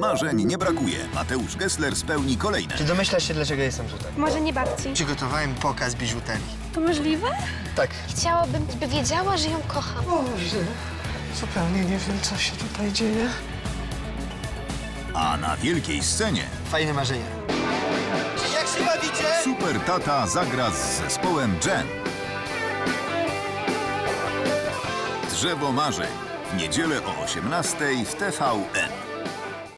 Marzeń nie brakuje. Mateusz Gessler spełni kolejne. Czy domyślasz się, dlaczego jestem tutaj? Może nie babci. Przygotowałem pokaz biżuterii. To możliwe? Tak. Chciałabym, by wiedziała, że ją kocham. Boże, zupełnie nie wiem, co się tutaj dzieje. A na wielkiej scenie Fajne marzenie. Jak się bawicie? Super Tata zagra z zespołem Jen. Drzewo marzeń. W niedzielę o 18 w TVN.